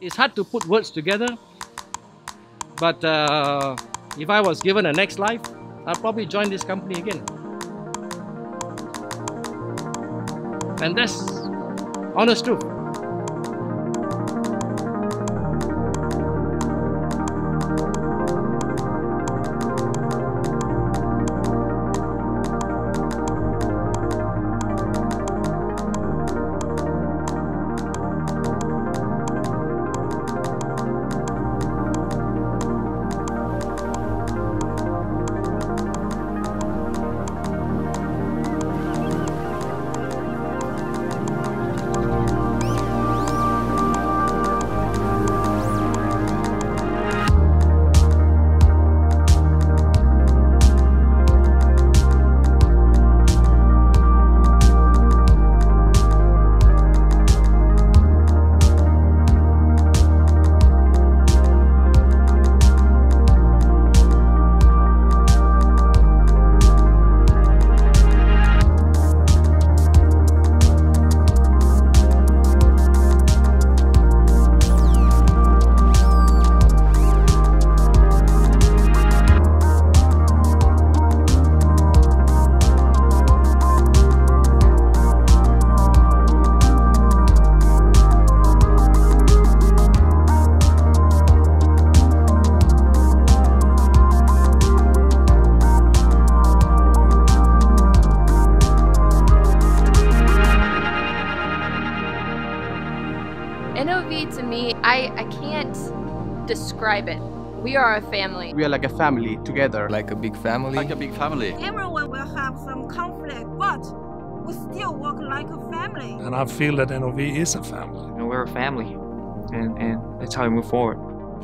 It's hard to put words together, but uh, if I was given a next life, I'd probably join this company again. And that's honest truth. NOV to me, I, I can't describe it. We are a family. We are like a family together. like a big family. Like a big family. Everyone will have some conflict, but we still work like a family. And I feel that NOV is a family. You know, we're a family, and, and that's how we move forward.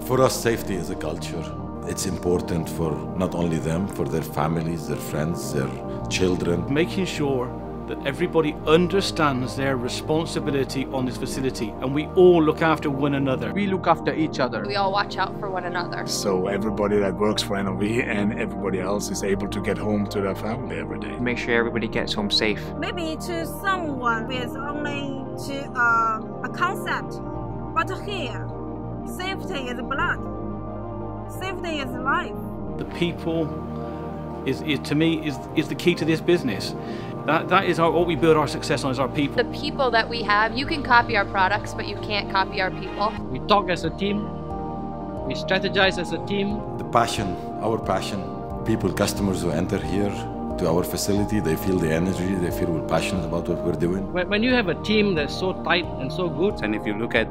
For us, safety is a culture. It's important for not only them, for their families, their friends, their children. making sure that everybody understands their responsibility on this facility and we all look after one another. We look after each other. We all watch out for one another. So everybody that works for NOV and everybody else is able to get home to their family every day. Make sure everybody gets home safe. Maybe to someone it's only to uh, a concept, but here, safety is blood. Safety is life. The people is, is to me is, is the key to this business. That, that is our, what we build our success on is our people. The people that we have, you can copy our products, but you can't copy our people. We talk as a team, we strategize as a team, The passion, our passion. People, customers who enter here to our facility, they feel the energy, they feel we're passionate about what we're doing. When, when you have a team that's so tight and so good, And if you look at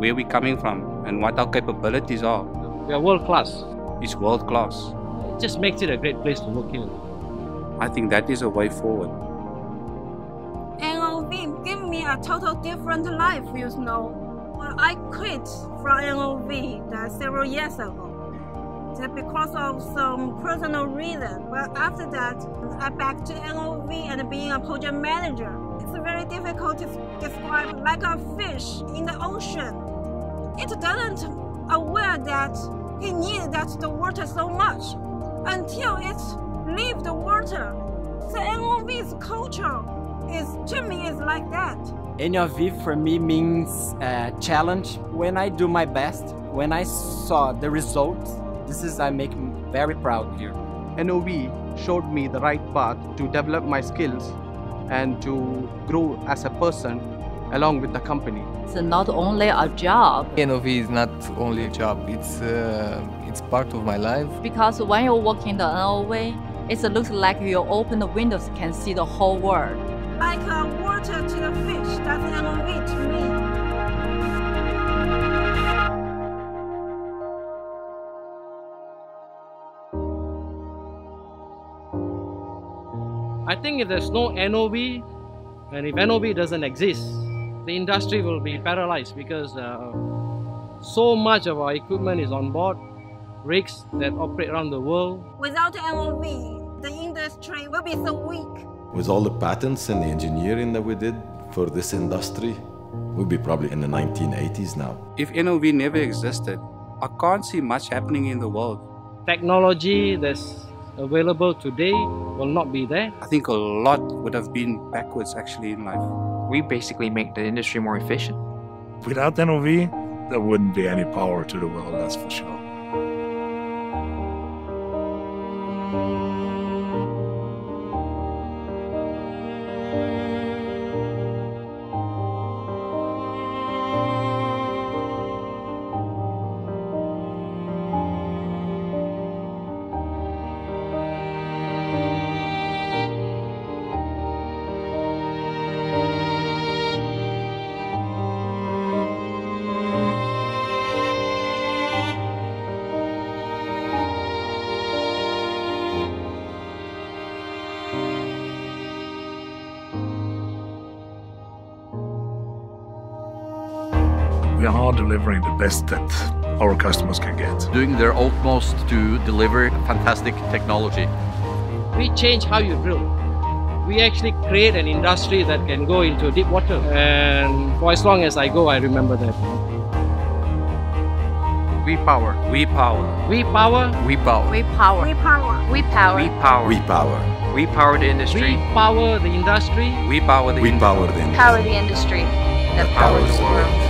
where we're coming from and what our capabilities are, we are world class. it's world class. It just makes it a great place to work here. I think that is a way forward. NOV gave me a total different life, you know. Well, I quit from NOV several years ago. Because of some personal reason. But after that, I back to NOV and being a project manager. It's very difficult to describe like a fish in the ocean. It doesn't aware that it needs that the water so much until it leave the water. So NOV's culture is to me is like that. NOV for me means uh, challenge. When I do my best, when I saw the results, this is I make very proud here. NOV showed me the right path to develop my skills and to grow as a person along with the company. It's not only a job NOV is not only a job; it's uh, it's part of my life. because when you work in the NOV, it looks like you open the windows can see the whole world. Like uh, water to the fish, that's NOV to me. I think if there's no NOV, and if NOV doesn't exist, the industry will be paralyzed because uh, so much of our equipment is on board, rigs that operate around the world. Without NOV, the industry will be so weak. With all the patents and the engineering that we did for this industry, we'll be probably in the 1980s now. If NOV never existed, I can't see much happening in the world. Technology that's available today will not be there. I think a lot would have been backwards actually in life. We basically make the industry more efficient. Without NOV, there wouldn't be any power to the world, that's for sure. We are delivering the best that our customers can get. doing their utmost to deliver fantastic technology. We change how you drill. We actually create an industry that can go into deep water. And for as long as I go, I remember that. We power. We power. We power. We power. We power. We power. We power. We power. We power. We power the industry. We power the industry. We power the We power the Power the industry that powers the world.